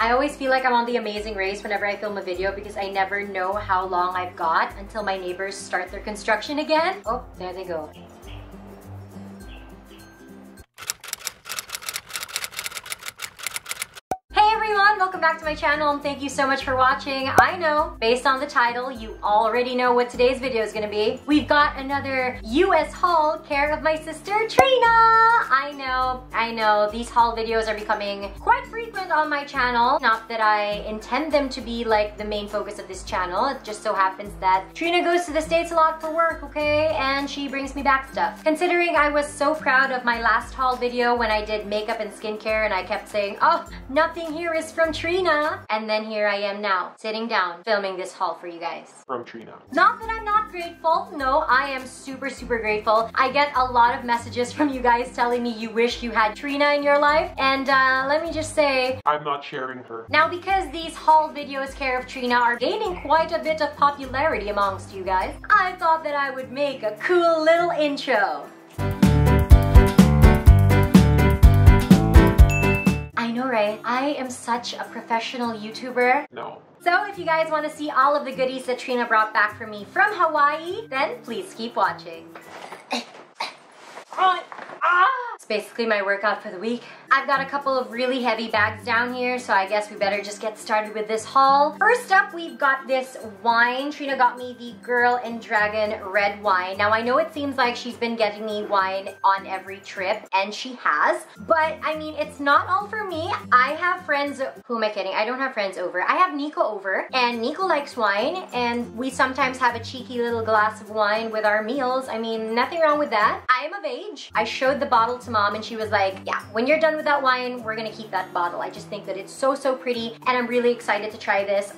I always feel like I'm on the amazing race whenever I film a video because I never know how long I've got until my neighbors start their construction again. Oh, there they go. Welcome back to my channel and thank you so much for watching. I know, based on the title, you already know what today's video is gonna be. We've got another US haul, care of my sister Trina! I know, I know, these haul videos are becoming quite frequent on my channel. Not that I intend them to be like the main focus of this channel, it just so happens that Trina goes to the States a lot for work, okay? And she brings me back stuff. Considering I was so proud of my last haul video when I did makeup and skincare and I kept saying, oh, nothing here is from Trina. And then here I am now, sitting down, filming this haul for you guys. From Trina. Not that I'm not grateful. No, I am super, super grateful. I get a lot of messages from you guys telling me you wish you had Trina in your life. And uh, let me just say... I'm not sharing her. Now, because these haul videos care of Trina are gaining quite a bit of popularity amongst you guys, I thought that I would make a cool little intro. I know, right? I am such a professional YouTuber. No. So if you guys want to see all of the goodies that Trina brought back for me from Hawaii, then please keep watching. Basically my workout for the week. I've got a couple of really heavy bags down here, so I guess we better just get started with this haul. First up, we've got this wine. Trina got me the Girl and Dragon red wine. Now, I know it seems like she's been getting me wine on every trip, and she has, but I mean, it's not all for me. I have friends, who am I kidding? I don't have friends over. I have Nico over, and Nico likes wine, and we sometimes have a cheeky little glass of wine with our meals. I mean, nothing wrong with that. I am of age. I showed the bottle to mom and she was like, yeah, when you're done with that wine, we're gonna keep that bottle. I just think that it's so, so pretty and I'm really excited to try this.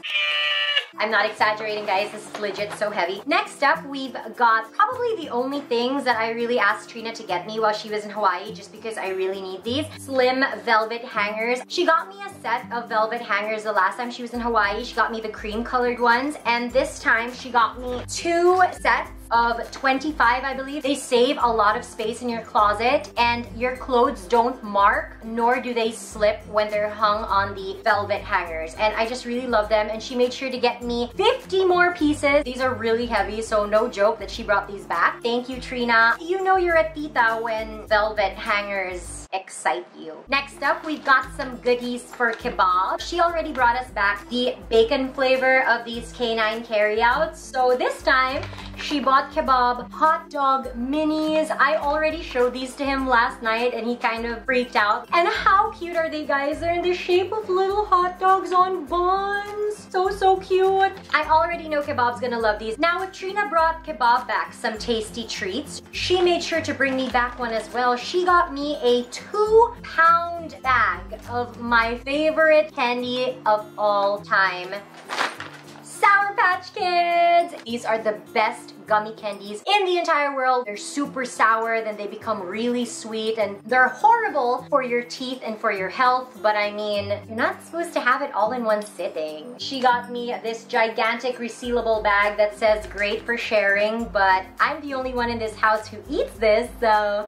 I'm not exaggerating, guys. This is legit so heavy. Next up, we've got probably the only things that I really asked Trina to get me while she was in Hawaii, just because I really need these. Slim velvet hangers. She got me a set of velvet hangers the last time she was in Hawaii. She got me the cream colored ones, and this time she got me two sets of 25, I believe. They save a lot of space in your closet and your clothes don't mark nor do they slip when they're hung on the velvet hangers. And I just really love them and she made sure to get me 50 more pieces. These are really heavy, so no joke that she brought these back. Thank you, Trina. You know you're a tita when velvet hangers excite you. Next up, we've got some goodies for kebab. She already brought us back the bacon flavor of these canine carryouts. So this time, she bought kebab hot dog minis. I already showed these to him last night and he kind of freaked out. And how cute are they guys? They're in the shape of little hot dogs on buns. So, so cute. I already know kebab's gonna love these. Now, Trina brought kebab back some tasty treats, she made sure to bring me back one as well. She got me a two pound bag of my favorite candy of all time. Sour Patch Kids! These are the best gummy candies in the entire world. They're super sour, then they become really sweet, and they're horrible for your teeth and for your health, but I mean, you're not supposed to have it all in one sitting. She got me this gigantic resealable bag that says great for sharing, but I'm the only one in this house who eats this, so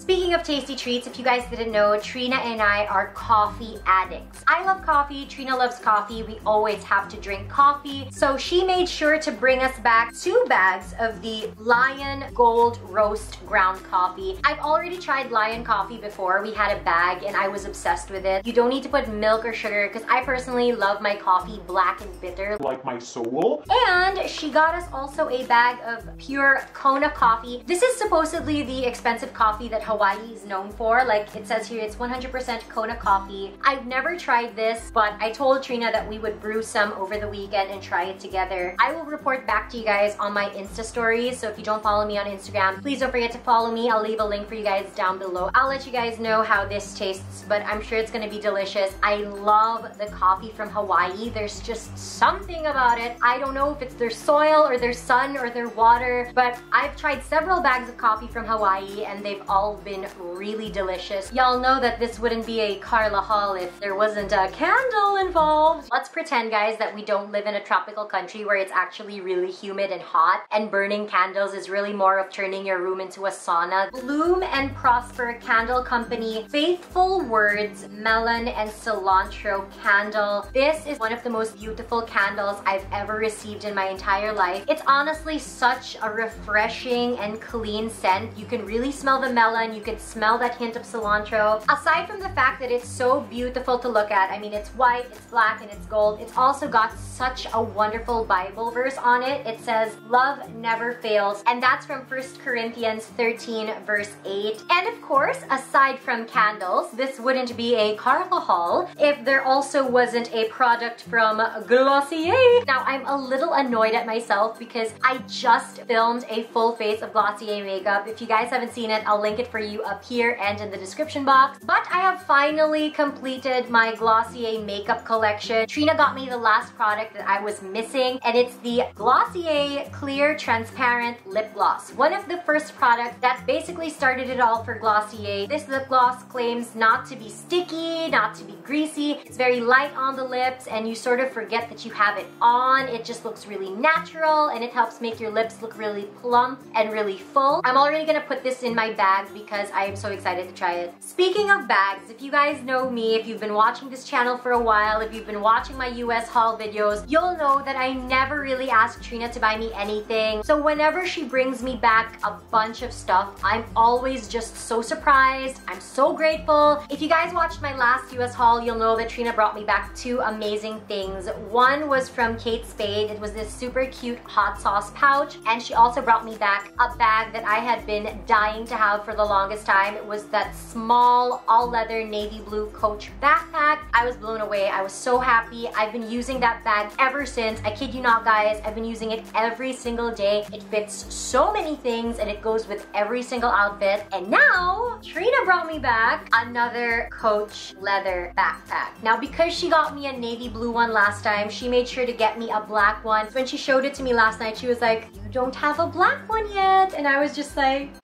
Speaking of tasty treats, if you guys didn't know, Trina and I are coffee addicts. I love coffee, Trina loves coffee, we always have to drink coffee. So she made sure to bring us back two bags of the Lion Gold Roast ground coffee. I've already tried Lion coffee before. We had a bag and I was obsessed with it. You don't need to put milk or sugar because I personally love my coffee black and bitter. Like my soul. And she got us also a bag of pure Kona coffee. This is supposedly the expensive coffee that Hawaii is known for. Like it says here, it's 100% Kona coffee. I've never tried this, but I told Trina that we would brew some over the weekend and try it together. I will report back to you guys on my Insta stories. So if you don't follow me on Instagram, please don't forget to follow me. I'll leave a link for you guys down below. I'll let you guys know how this tastes, but I'm sure it's gonna be delicious. I love the coffee from Hawaii. There's just something about it. I don't know if it's their soil or their sun or their water, but I've tried several bags of coffee from Hawaii and they've all been really delicious. Y'all know that this wouldn't be a Karla haul if there wasn't a candle involved. Let's pretend, guys, that we don't live in a tropical country where it's actually really humid and hot and burning candles is really more of turning your room into a sauna. Bloom and Prosper Candle Company Faithful Words Melon and Cilantro Candle. This is one of the most beautiful candles I've ever received in my entire life. It's honestly such a refreshing and clean scent. You can really smell the melon, you can smell that hint of cilantro. Aside from the fact that it's so beautiful to look at, I mean it's white, it's black, and it's gold, it's also got such a wonderful Bible verse on it. It says, love never fails, and that's from 1 Corinthians 13 verse 8. And of course, aside from candles, this wouldn't be a Karla haul if there also wasn't a product from Glossier. Now, I'm a little annoyed at myself because I just filmed a full face of Glossier makeup. If you guys haven't seen it, I'll link it for you up here and in the description box. But I have finally completed my Glossier makeup collection. Trina got me the last product that I was missing, and it's the Glossier Clear Transparent Lip Gloss. One of the first products that basically started it all for Glossier. This lip gloss claims not to be sticky, not to be greasy. It's very light on the lips, and you sort of forget that you have it on. It just looks really natural, and it helps make your lips look really plump and really full. I'm already gonna put this in my bag because I am so excited to try it. Speaking of bags, if you guys know me, if you've been watching this channel for a while, if you've been watching my US haul videos, you'll know that I never really ask Trina to buy me anything. So whenever she brings me back a bunch of stuff, I'm always just so surprised. I'm so grateful. If you guys watched my last US haul, you'll know that Trina brought me back two amazing things. One was from Kate Spade. It was this super cute hot sauce pouch. And she also brought me back a bag that I had been dying to have for the longest time. It was that small all leather navy blue Coach backpack. I was blown away. I was so happy. I've been using that bag ever since. I kid you not guys, I've been using it every single day. It fits so many things and it goes with every single outfit. And now, Trina brought me back another Coach leather backpack. Now because she got me a navy blue one last time, she made sure to get me a black one. When she showed it to me last night, she was like, you don't have a black one yet. And I was just like,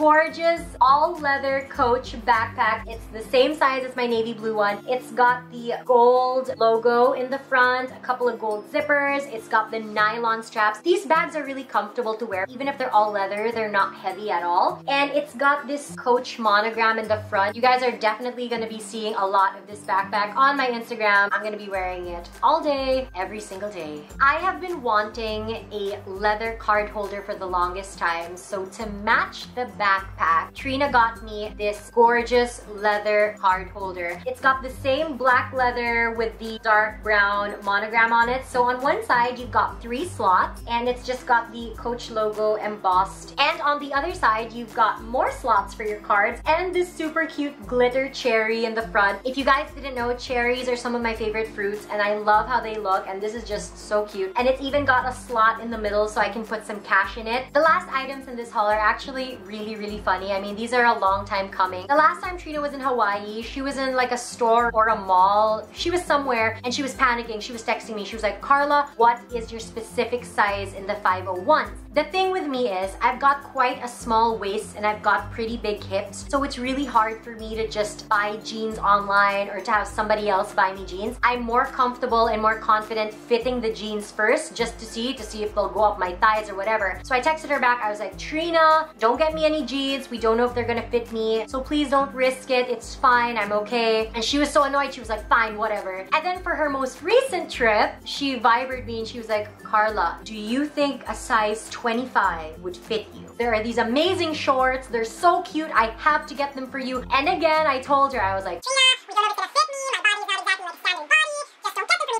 gorgeous all leather coach backpack. It's the same size as my navy blue one. It's got the gold logo in the front a couple of gold zippers. It's got the nylon straps. These bags are really comfortable to wear even if they're all leather they're not heavy at all. And it's got this coach monogram in the front. You guys are definitely going to be seeing a lot of this backpack on my instagram. I'm going to be wearing it all day every single day. I have been wanting a leather card holder for the longest time. So to match the backpack, Trina got me this gorgeous leather card holder. It's got the same black leather with the dark brown monogram on it. So on one side, you've got three slots and it's just got the Coach logo embossed. And on the other side, you've got more slots for your cards and this super cute glitter cherry in the front. If you guys didn't know, cherries are some of my favorite fruits and I love how they look and this is just so cute. And it's even got a slot in the middle so I can put some cash in it. The last items in this haul are actually really really, really funny. I mean, these are a long time coming. The last time Trina was in Hawaii, she was in like a store or a mall. She was somewhere and she was panicking. She was texting me. She was like, Karla, what is your specific size in the 501s? The thing with me is I've got quite a small waist and I've got pretty big hips. So it's really hard for me to just buy jeans online or to have somebody else buy me jeans. I'm more comfortable and more confident fitting the jeans first just to see, to see if they'll go up my thighs or whatever. So I texted her back. I was like, Trina, don't get me any jeans. We don't know if they're gonna fit me. So please don't risk it. It's fine. I'm okay. And she was so annoyed. She was like, fine, whatever. And then for her most recent trip, she vibered me and she was like, Karla, do you think a size 25 would fit you? There are these amazing shorts. They're so cute. I have to get them for you. And again, I told her, I was like, we don't know if it's gonna fit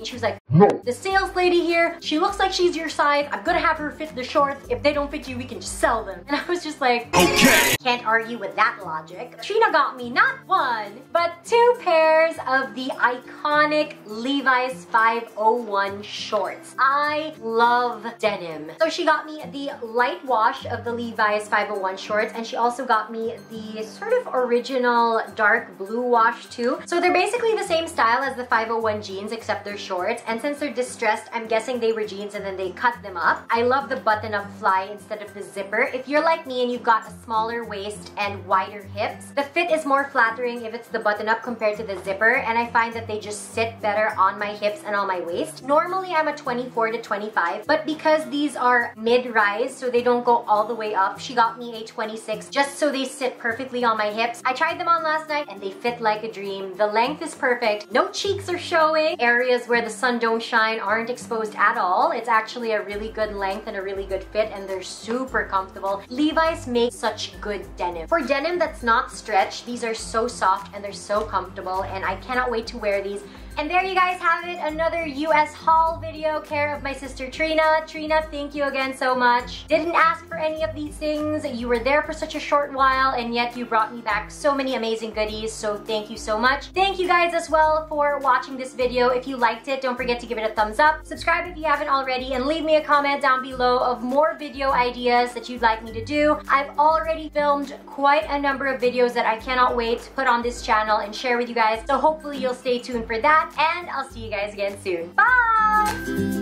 She was like, no. The sales lady here, she looks like she's your size. I'm gonna have her fit the shorts. If they don't fit you, we can just sell them. And I was just like, okay. Can't argue with that logic. Trina got me not one, but two pairs of the iconic Levi's 501 shorts. I love denim. So she got me the light wash of the Levi's 501 shorts and she also got me the sort of original dark blue wash too. So they're basically the same style as the 501 jeans except they're short shorts. And since they're distressed, I'm guessing they were jeans and then they cut them up. I love the button-up fly instead of the zipper. If you're like me and you've got a smaller waist and wider hips, the fit is more flattering if it's the button-up compared to the zipper. And I find that they just sit better on my hips and on my waist. Normally, I'm a 24 to 25, but because these are mid-rise, so they don't go all the way up, she got me a 26 just so they sit perfectly on my hips. I tried them on last night and they fit like a dream. The length is perfect. No cheeks are showing. Areas where the sun don't shine aren't exposed at all. It's actually a really good length and a really good fit and they're super comfortable. Levi's make such good denim. For denim that's not stretched, these are so soft and they're so comfortable and I cannot wait to wear these and there you guys have it, another US haul video care of my sister Trina. Trina, thank you again so much. Didn't ask for any of these things. You were there for such a short while and yet you brought me back so many amazing goodies, so thank you so much. Thank you guys as well for watching this video. If you liked it, don't forget to give it a thumbs up. Subscribe if you haven't already and leave me a comment down below of more video ideas that you'd like me to do. I've already filmed quite a number of videos that I cannot wait to put on this channel and share with you guys, so hopefully you'll stay tuned for that and I'll see you guys again soon. Bye!